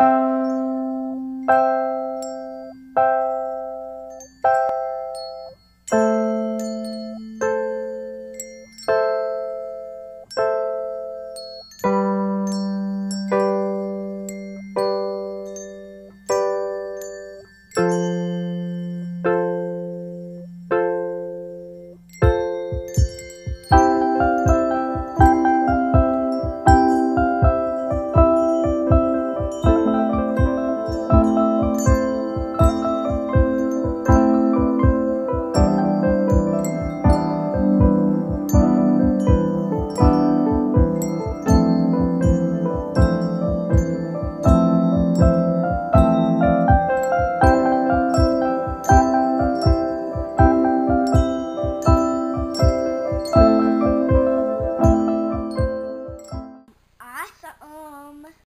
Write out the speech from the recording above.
Música I Awesome.